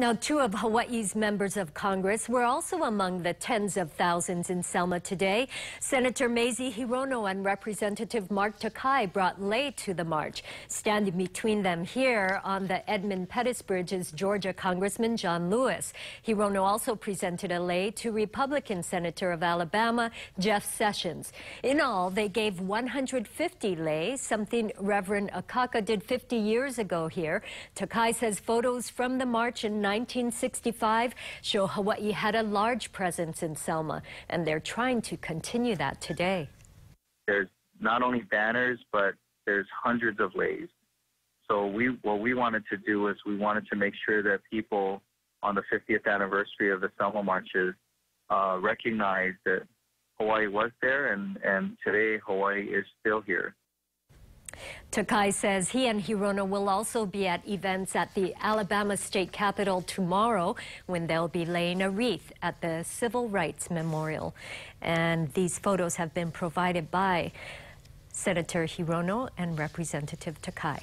Now, two of Hawaii's members of Congress were also among the tens of thousands in Selma today. Senator Mazie Hirono and Representative Mark Takai brought lei to the march. Standing between them here on the Edmund Pettus Bridge is Georgia Congressman John Lewis. Hirono also presented a lei to Republican Senator of Alabama, Jeff Sessions. In all, they gave 150 lei, something Reverend Akaka did 50 years ago here. Takai says photos from the march in 1965 show Hawaii had a large presence in Selma, and they're trying to continue that today. There's not only banners, but there's hundreds of leis. So we what we wanted to do is we wanted to make sure that people on the 50th anniversary of the Selma marches uh, that Hawaii was there, and, and today Hawaii is still here. Takai says he and Hirono will also be at events at the Alabama State Capitol tomorrow when they'll be laying a wreath at the Civil Rights Memorial. And these photos have been provided by Senator Hirono and Representative Takai.